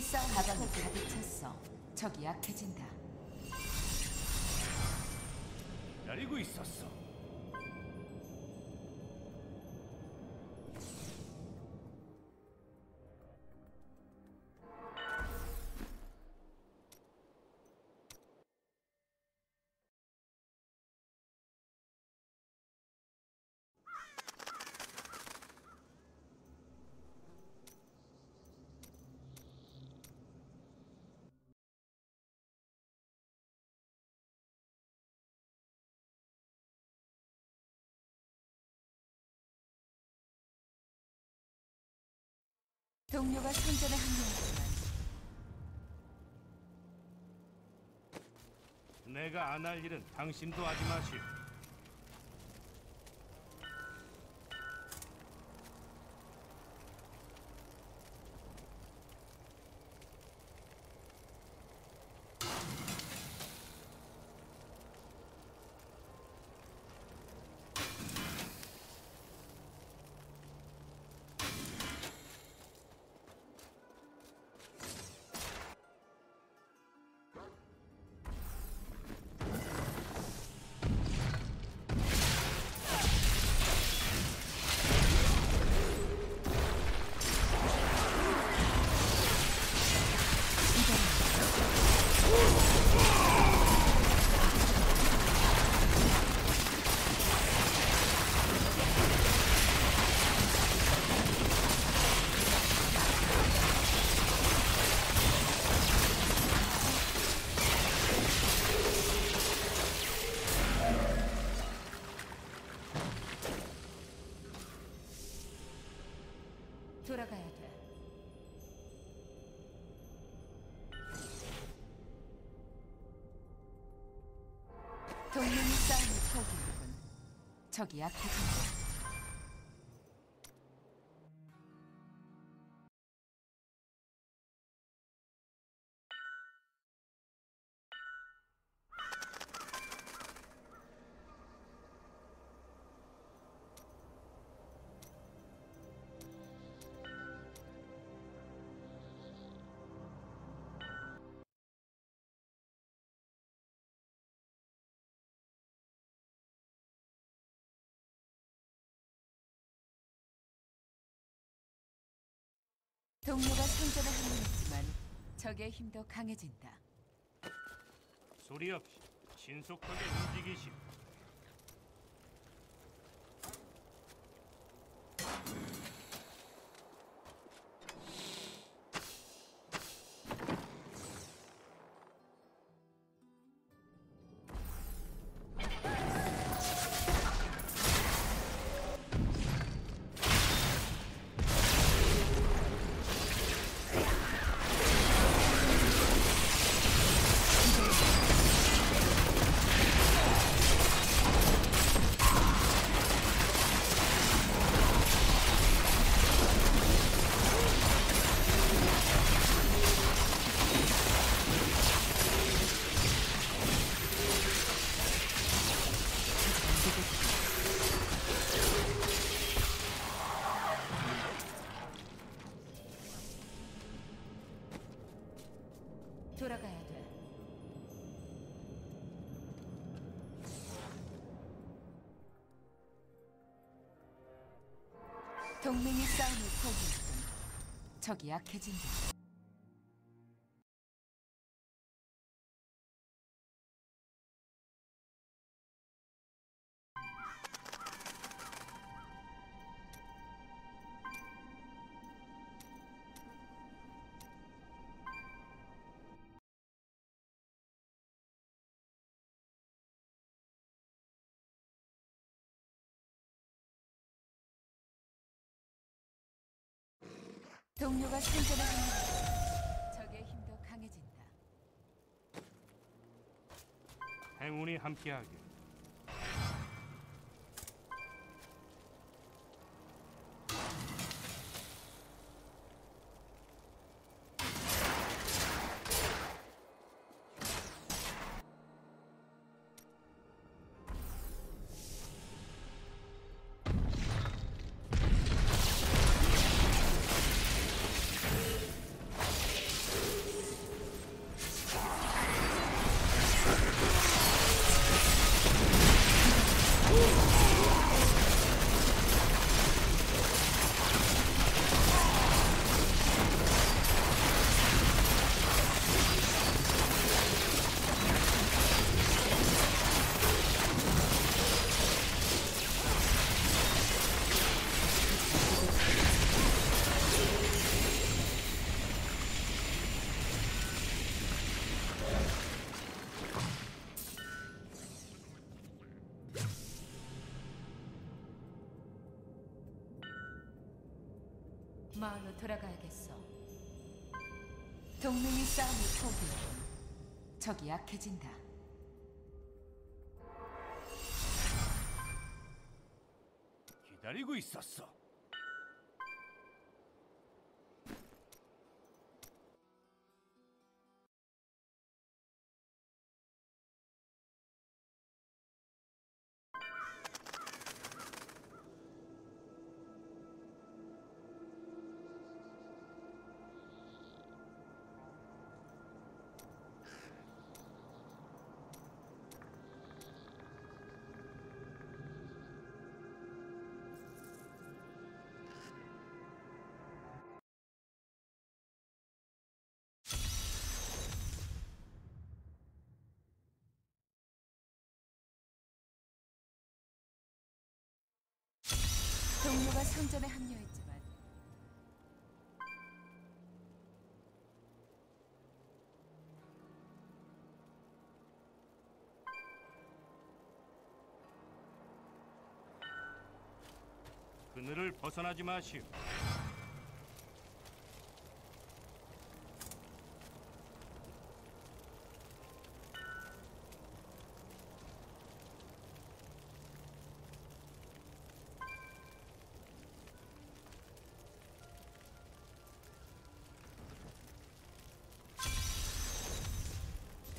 싸운 가방이 가득 찼어. 적이 약해진다. 기다리고 있었어. 동료가 선전에 합류했지만 내가 안 할 일은 당신도 하지 마시오. 동맹이 싸움을 포기하군. 적이 약해진다. 동료가 선전에 합류했지만 적의 힘도 강해진다. 소리 없이 신속하게 움직이시 동맹이 싸움을 포기하군. 적이 약해진다. 동료가 선전에 합류했지만 적의 힘도 강해진다. 행운이 함께하게. 마을로 돌아가야겠어. 동맹이 싸움을 포기했군. 적이 약해진다. 기다리고 있었어. 동료가 선전에 합류했지만 그늘을 벗어나지 마시오.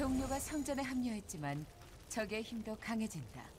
동료가 성전에 합류했지만 적의 힘도 강해진다.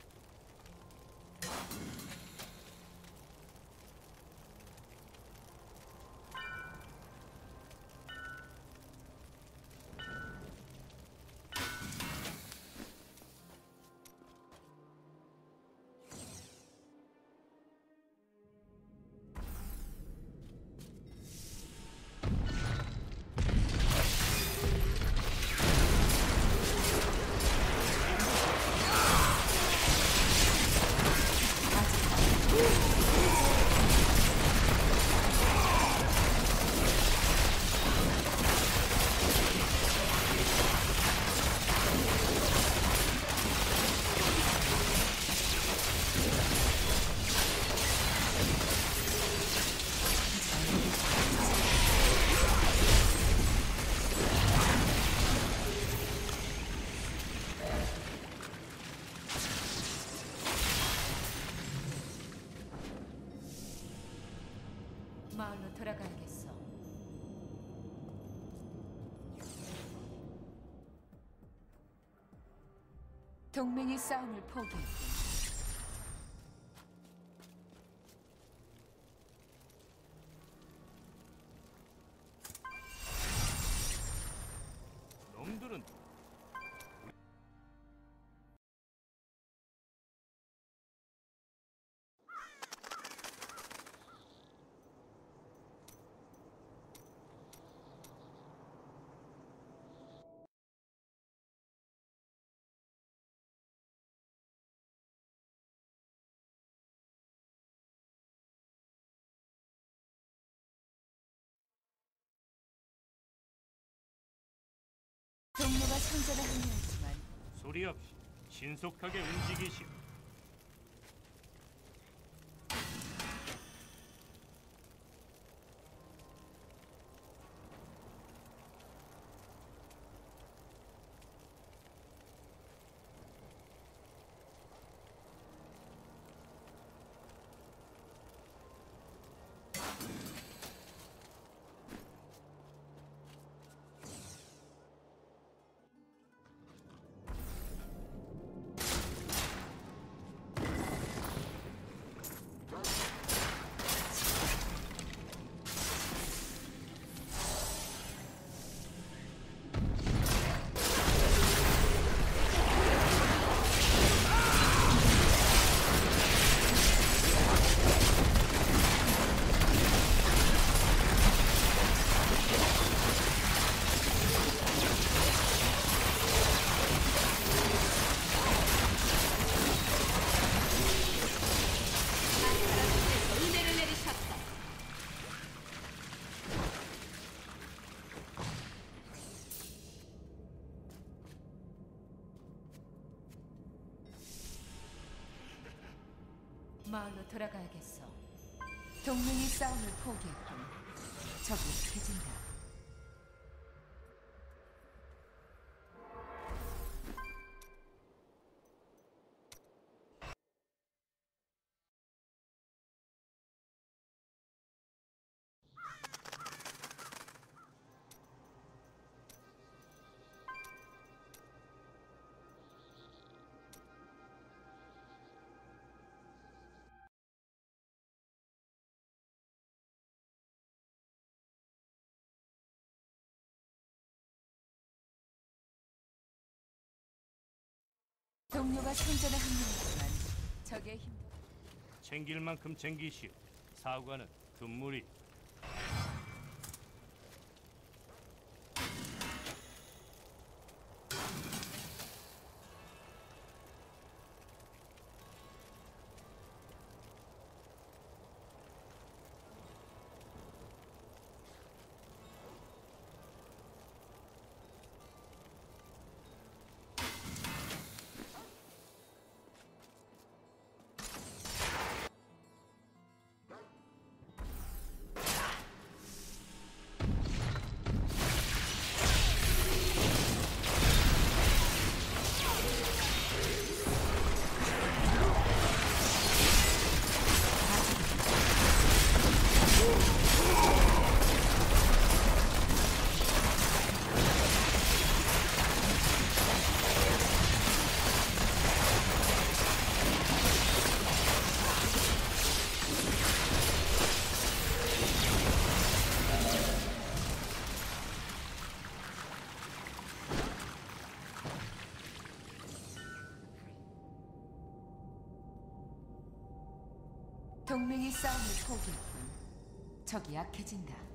동맹이 동료가 성전에 합류했지만 소리 없이 신속하게 움직이시오. 돌아가야겠어. 동맹이 싸움을 포기했군. 적이 약해진다. 동료가 생존에 합류했지만 적의 힘도 챙길 만큼 챙기시오. 사과는 금물이 동맹이 싸움을 포기했군. 적이 약해진다.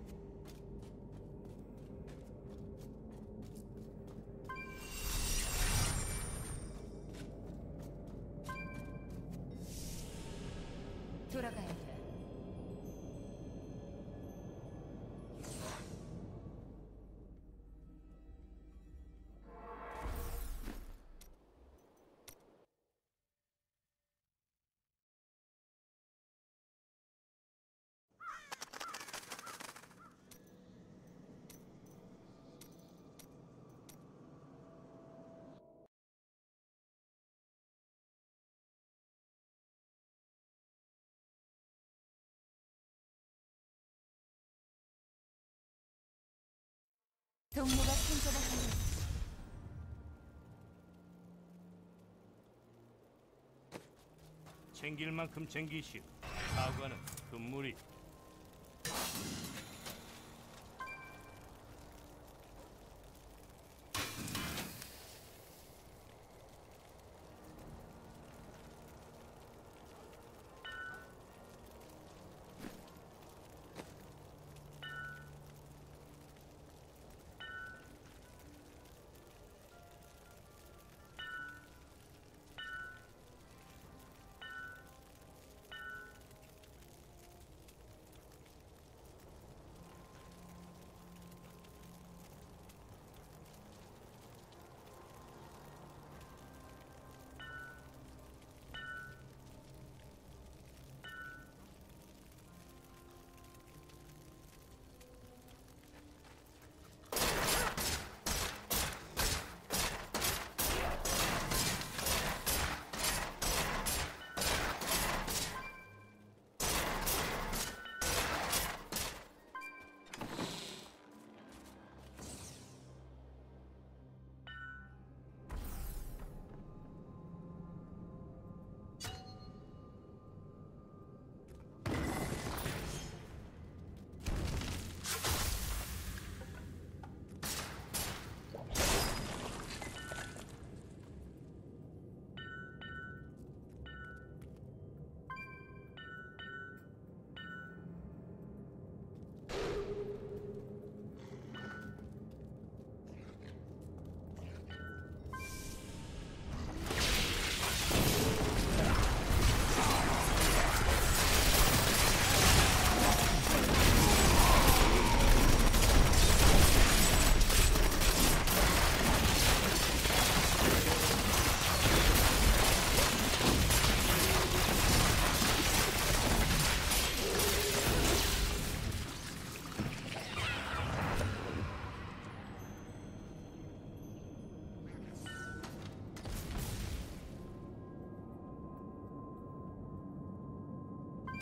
동료가 생존에 합류했지. 챙길 만큼 챙기시오. 사과는 금물이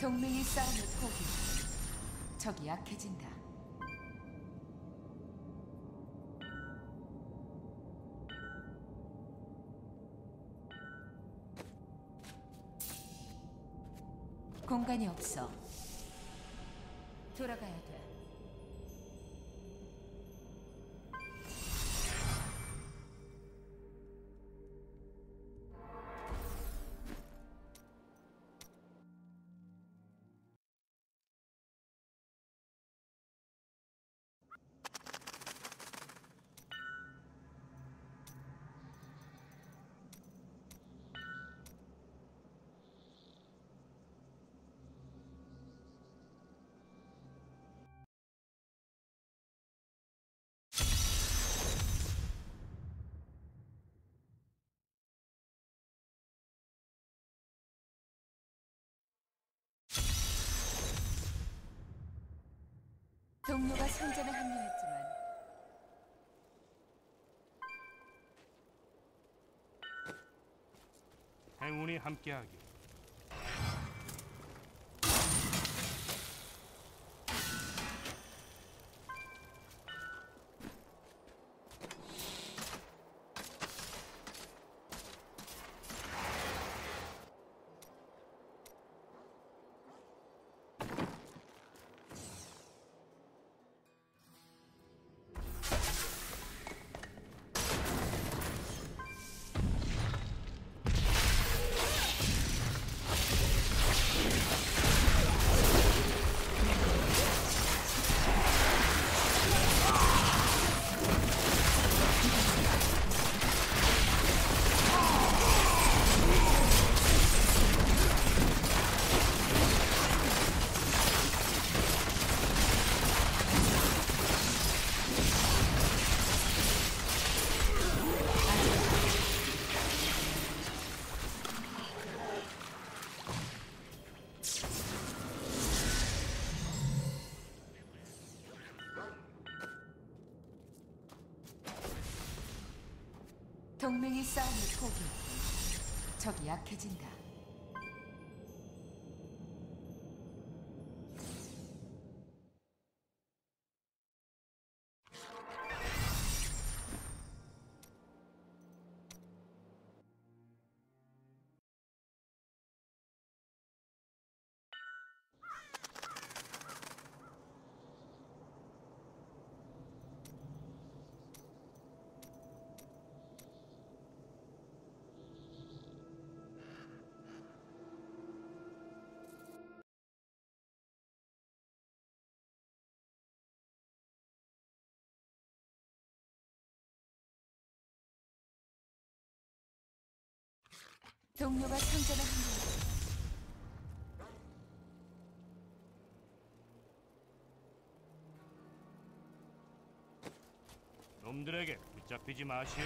동맹이 싸움을 포기. 적이 약해진다. 공간이 없어. 동료가 선전에 합류했지만 행운이 함께하길. 동맹이 싸움을 포기. 적이 약해진다. 동료가 선전에 합류했지만 놈들에게 붙잡히지 마시오.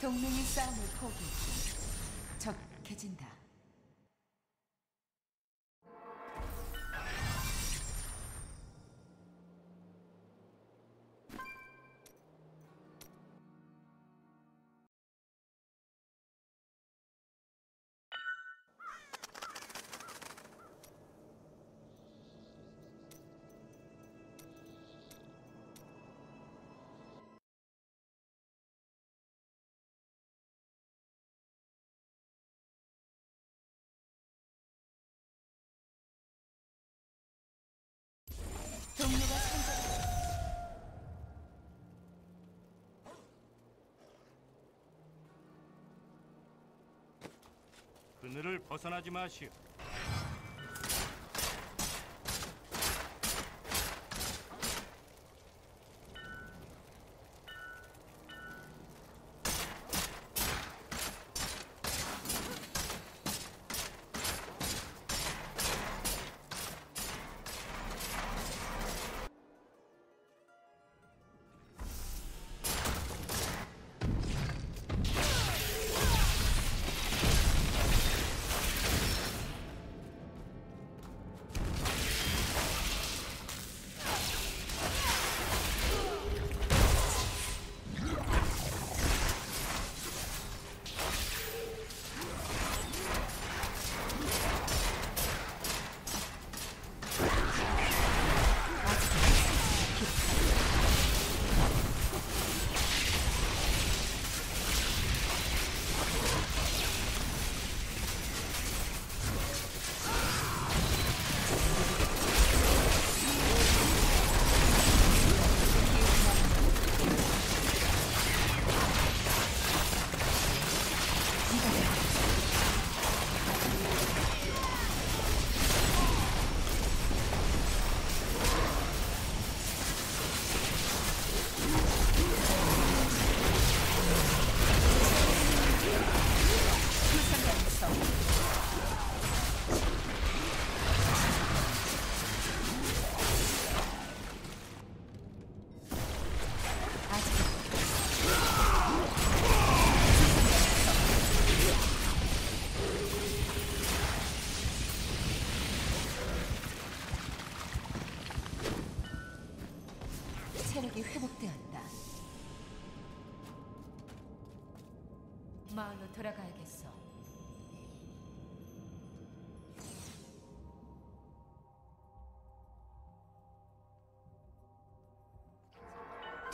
동맹이 싸움을 포기했고 적해진다. 그늘을 벗어나지 마시오.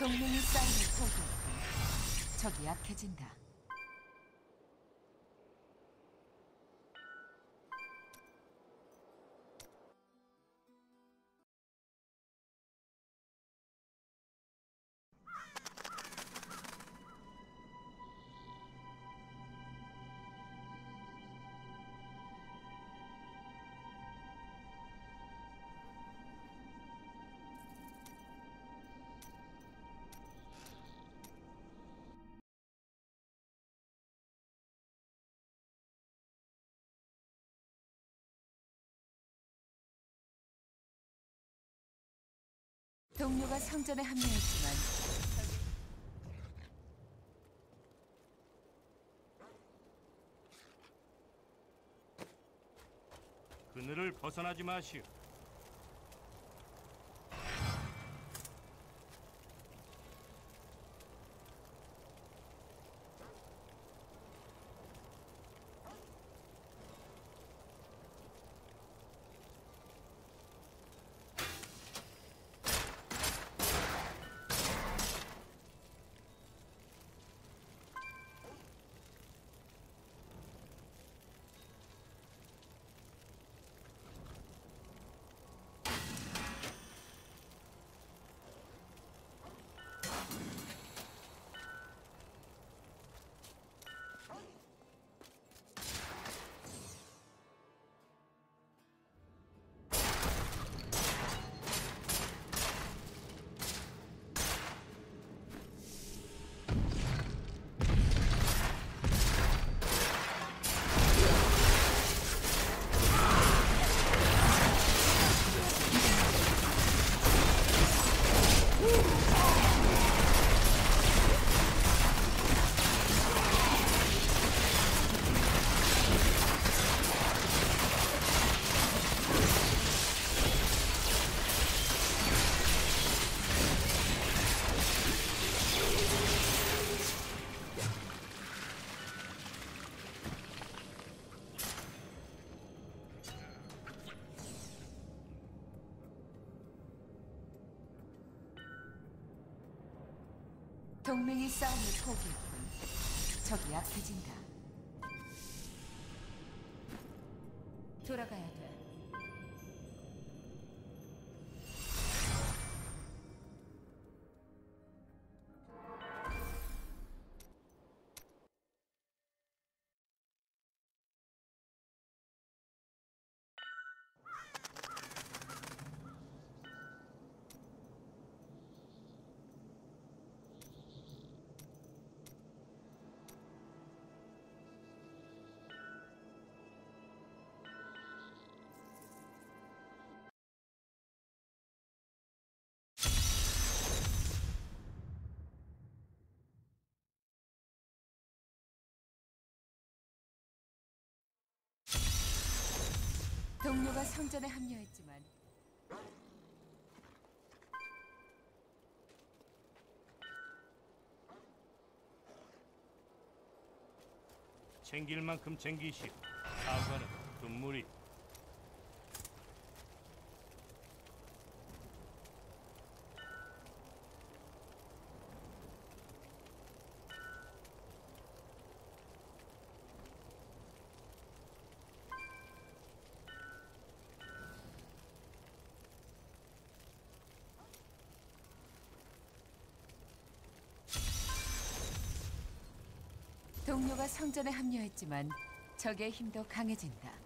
동맹이 쌓이는 포기. 적이 약해진다. 동료가 성전에 합류했지만 그늘을 벗어나지 마시오. 동맹이 싸움을 포기했군. 적이 약해진다. 돌아가야 동료가 성전에 합류했지만 챙길 만큼 챙기시오. 사과는 눈물이 동료가 성전에 합류했지만 적의 힘도 강해진다.